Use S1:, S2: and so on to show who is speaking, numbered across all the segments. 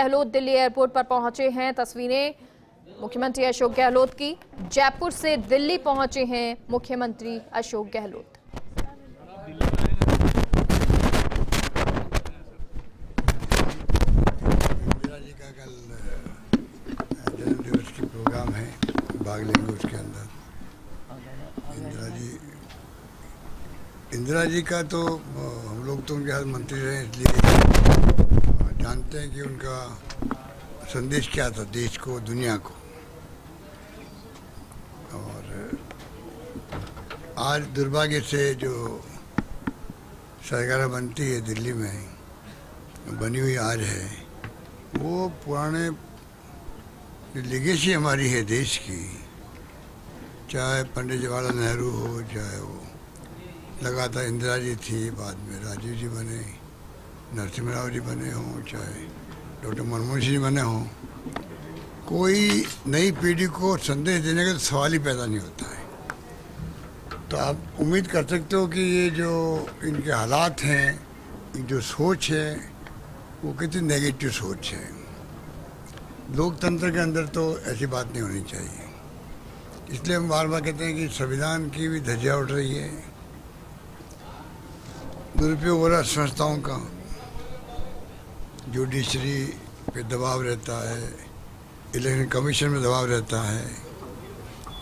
S1: Gehlot Delhi airport पर पहुँचे हैं। तस्वीरें मुख्यमंत्री अशोक गहलोत की। जयपुर से दिल्ली पहुँचे हैं मुख्यमंत्री अशोक गहलोत।
S2: प्रोग्राम है अंदर। इंदिरा जी इंदिरा जी का तो हम लोग तो उनके हाथ मंत्री रहे इसलिए जानते हैं कि उनका संदेश क्या था, देश को, दुनिया को। और आज दुर्भाग्य से जो सरकार बनती है दिल्ली में, बनी हुई आज है, वो पुराने लिगेसी हमारी है देश की, चाहे पंडित जवाहरलाल नेहरू हो, चाहे वो लगातार इंदिरा जी थी, बाद में राजीव जी बने नरसिम्हा राव जी बने हों, चाहे डॉक्टर मनमोहन सिंह जी बने हों, कोई नई पीढ़ी को संदेश देने का सवाल ही पैदा नहीं होता है। तो आप उम्मीद कर सकते हो कि ये जो इनके हालात हैं जो सोच है, वो कितनी नेगेटिव सोच है। लोकतंत्र के अंदर तो ऐसी बात नहीं होनी चाहिए। इसलिए हम बार बार कहते हैं कि संविधान की भी धज्जियाँ उठ रही है। दुरुपयोग हो रहा संस्थाओं का। जुडिशरी पे दबाव रहता है, इलेक्शन कमीशन में दबाव रहता है,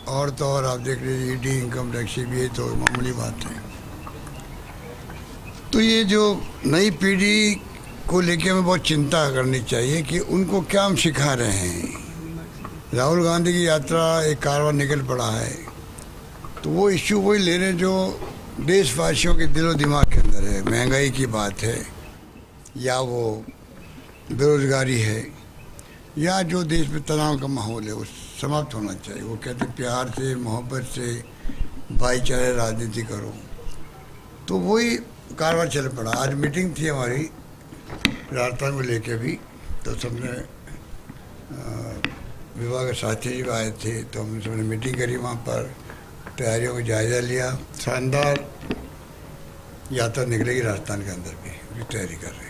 S2: और तो और आप देख लीजिए ईडी इनकम टैक्स भी तो मामूली बात है। तो ये जो नई पीढ़ी को लेके हमें बहुत चिंता करनी चाहिए कि उनको क्या हम सिखा रहे हैं। राहुल गांधी की यात्रा एक कारवा निकल पड़ा है तो वो इश्यू वही ले रहे हैं जो देशवासियों के दिलो दिमाग के अंदर है। महँगाई की बात है, या वो बेरोजगारी है, या जो देश में तनाव का माहौल है, वो समाप्त होना चाहिए। वो कहते प्यार से, मोहब्बत से, भाईचारे, राजनीति करो। तो वही कारवां चल पड़ा। आज मीटिंग थी हमारी, राजस्थान को लेके भी तो सबने विभाग के साथी जी आए थे तो हमने सबने मीटिंग करी वहाँ पर। तैयारियों का जायजा लिया। शानदार यात्रा निकलेगी राजस्थान के अंदर भी तैयारी कर रहे हैं।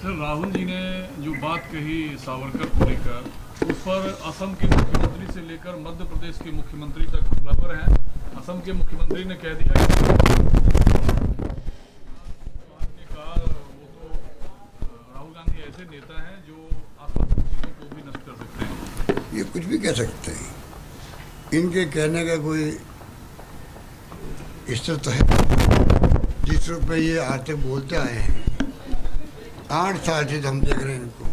S3: सर राहुल जी ने जो बात कही सावरकर को लेकर, उस पर असम के मुख्यमंत्री से लेकर मध्य प्रदेश के मुख्यमंत्री तक खबर है। असम के मुख्यमंत्री ने कह दिया कि वो तो राहुल गांधी ऐसे नेता हैं जो आसपास को भी नष्ट कर सकते हैं।
S2: ये कुछ भी कह सकते हैं। इनके कहने का कोई स्तर तो है। जिस रूप में ये आज तक बोलते आए हैं आठ साल से तो हम देख रहे हैं इनको।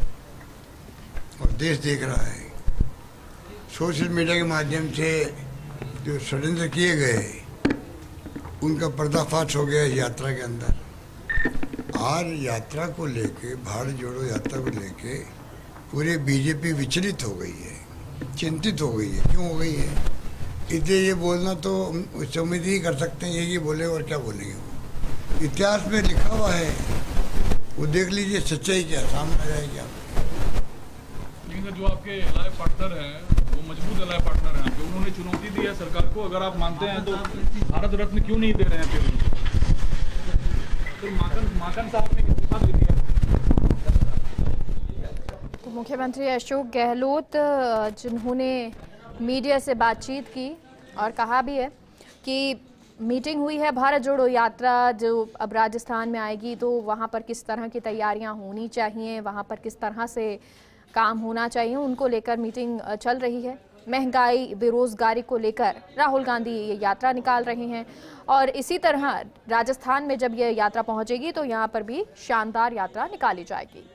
S2: और देश देख रहा है। सोशल मीडिया के माध्यम से जो षड्यंत्र किए गए, उनका पर्दाफाश हो गया यात्रा के अंदर। आज यात्रा को लेके, भारत जोड़ो यात्रा को लेके, पूरे बीजेपी विचलित हो गई है, चिंतित हो गई है। क्यों हो गई है? इसलिए ये बोलना तो उससे उम्मीद ही कर सकते हैं यही बोले और क्या बोलेंगे वो। इतिहास में लिखा हुआ है वो देख लीजिए सच्चाई क्या सामने आ जाएगी आप।
S3: लेकिन जो आपके अलाय पार्टनर हैं वो मज़बूत अलाय पार्टनर हैं आपके उन्होंने चुनौती दी है सरकार को अगर आप मानते हैं तो भारत रत्न क्यों नहीं दे रहे हैं फिर? तो माकन माकन साहब ने इस्तीफा दे दिया
S1: तो मुख्यमंत्री अशोक गहलोत जिन्होंने मीडिया से बातचीत की और कहा भी है कि मीटिंग हुई है भारत जोड़ो यात्रा जो अब राजस्थान में आएगी तो वहाँ पर किस तरह की तैयारियाँ होनी चाहिए, वहाँ पर किस तरह से काम होना चाहिए, उनको लेकर मीटिंग चल रही है। महँगाई, बेरोजगारी को लेकर राहुल गांधी ये यात्रा निकाल रहे हैं और इसी तरह राजस्थान में जब ये यात्रा पहुंचेगी तो यहाँ पर भी शानदार यात्रा निकाली जाएगी।